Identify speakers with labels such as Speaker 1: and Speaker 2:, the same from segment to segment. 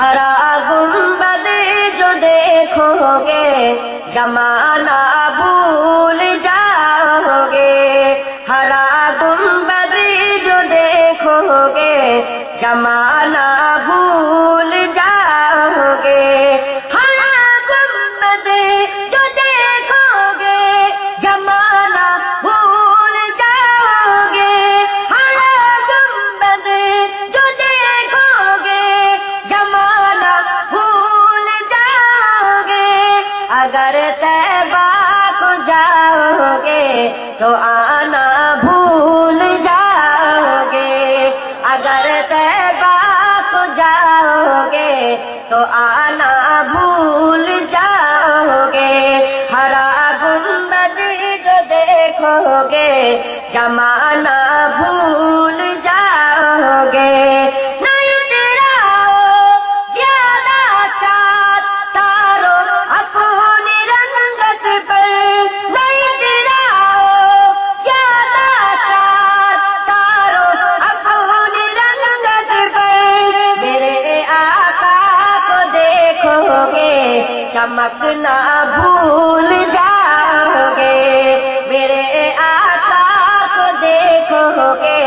Speaker 1: हरा गुंबद जो देखोगे जमाना भूल जाओगे। हरा गुंबद जो देखोगे जमाना अगर तैबा को जाओगे तो आना भूल जाओगे। अगर तैबा को जाओगे तो आना भूल जाओगे। हरा गुंबद जो देखोगे, जमाना चमकना भूल जाओगे। मेरे आका को देखोगे।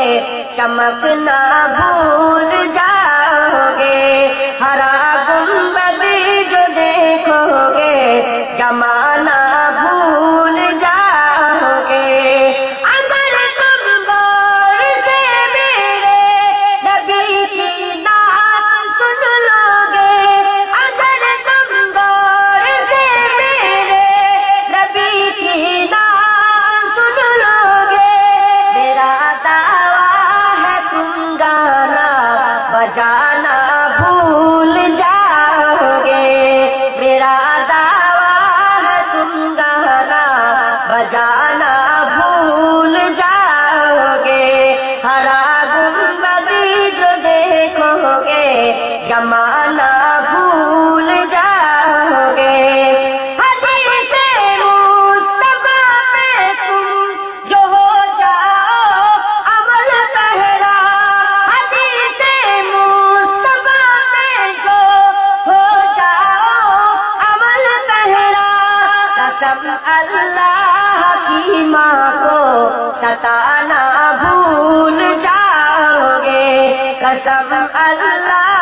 Speaker 1: चमकना भूल Kakak हम अल्लाह की माँ को सताना भूल जाओगे। कसम अल्लाह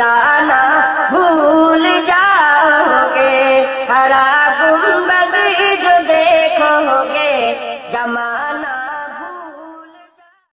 Speaker 1: निशाना भूल जाओगे हरा गुंबद जो देखोगे जमा